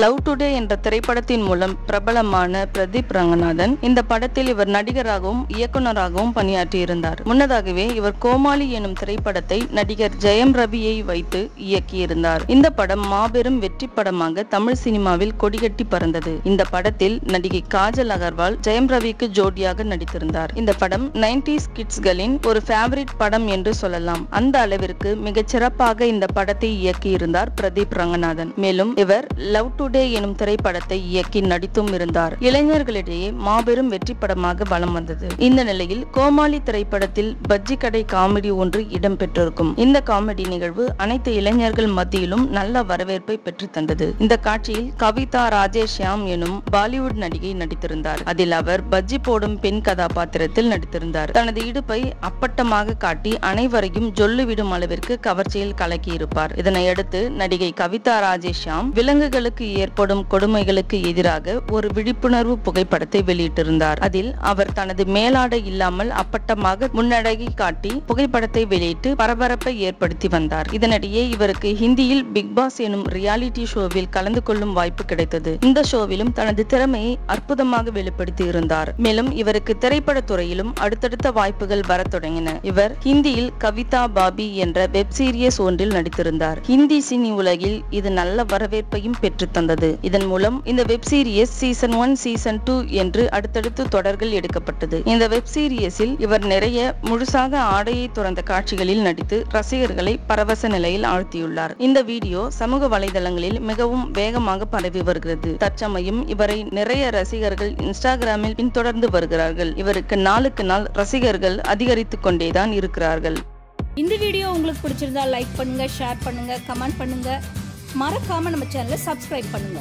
Love today என்ற திரைப்படத்தின் மூலம் பிரபலமான பிரதீப் ரங்கநாதன் இந்த படத்தில் இவர் நடிகராகவும் இயக்குனராகவும் பணியாற்றியிருந்தார். முன்னதாகவே இவர் கோமாளி எனும் திரைப்படத்தை நடிகர் ஜெயம் ரவியை வைத்து இயக்கியிருந்தார். இந்த படம் மாபெரும் வெற்றி படமாக தமிழ் சினிமாவில் கொடிகட்டி பறந்தது. இந்த படத்தில் நடிகை காஜல் அகர்வால் ஜெயம் ரவிக்கு ஜோடியாக நடித்திருந்தார். இந்த படம் நைன்டிஸ் கிட்ஸ்களின் ஒரு ஃபேவரிட் படம் என்று சொல்லலாம். அந்த அளவிற்கு மிகச் சிறப்பாக இந்த படத்தை இயக்கியிருந்தார் பிரதீப் ரங்கநாதன். மேலும் இவர் லவ் டு டுடே எனும் திரைப்படத்தை இயக்கி நடித்தும் இருந்தார். இளைஞர்களிடையே மாபெரும் வெற்றி படமாக வலம் வந்தது. இந்த நிலையில் கோமாளி திரைப்படத்தில் பஜ்ஜி கடை காமெடி ஒன்று இடம்பெற்றிருக்கும் இந்த காமெடி நிகழ்வு அனைத்து இளைஞர்கள் மத்தியிலும் நல்ல வரவேற்பை பெற்று தந்தது. இந்த காட்சியில் கவிதா ராஜேஷ் ஷியாம் எனும் பாலிவுட் நடிகை நடித்திருந்தார். அதில் அவர் பஜ்ஜி போடும் பெண் கதாபாத்திரத்தில் நடித்திருந்தார். தனது இடுப்பை அப்பட்டமாக காட்டி அனைவரையும் ஜொல்லுவிடும் அளவிற்கு கவர்ச்சியில் கலக்கியிருப்பார். இதனையடுத்து நடிகை கவிதா ராஜேஷ் ஷியாம் விலங்குகளுக்கு ஏற்படும் கொடுமைகளுக்கு எதிராக ஒரு விழிப்புணர்வு புகைப்படத்தை வெளியிட்டிருந்தார். அதில் அவர் தனது மேலாடை இல்லாமல் அப்பட்டமாக முன்னடகி காட்டி புகைப்படத்தை வெளியிட்டு பரபரப்பை ஏற்படுத்தி வந்தார். இதனிடையே இவருக்கு ஹிந்தியில் பிக் பாஸ் எனும் ரியாலிட்டி ஷோவில் கலந்து கொள்ளும் வாய்ப்பு கிடைத்தது. இந்த ஷோவிலும் தனது திறமையை அற்புதமாக வெளிப்படுத்தி இருந்தார். மேலும் இவருக்கு திரைப்பட துறையிலும் அடுத்தடுத்த வாய்ப்புகள் வரத் தொடங்கின. இவர் ஹிந்தியில் கவிதா பாபி என்ற வெப் சீரியஸ் ஒன்றில் நடித்திருந்தார். ஹிந்தி சினி உலகில் இது நல்ல வரவேற்பையும் பெற்றுத்தான் தந்தது இதன் மூலம் இந்த web series season one season two என்று அடுத்தடுத்து தொடர்கள் எடுக்கப்பட்டது. இந்த வெப் சீரியஸில் இவர் நிறைய முழுசாக ஆடையை துறந்த காட்சிகளில் நடித்து ரசிகர்களை பரவச நிலையில் ஆழ்த்தியுள்ளார். இந்த வீடியோ சமூக வலைதளங்களில் மிகவும் வேகமாக பரவி வருகிறது. தற்சமயம் இவரை நிறைய ரசிகர்கள் இன்ஸ்டாகிராமில் பின்தொடர்ந்து வருகிறார்கள். இவருக்கு நாளுக்கு நாள் ரசிகர்கள் அதிகரித்துக் கொண்டேதான் இருக்கிறார்கள். இந்த வீடியோ உங்களுக்கு பிடிச்சிருந்தா லைக் பண்ணுங்க ஷேர் பண்ணுங்க கமெண்ட் பண்ணுங்க. மறக்காம நம்ம சேனலை சப்ஸ்கிரைப் பண்ணுங்க.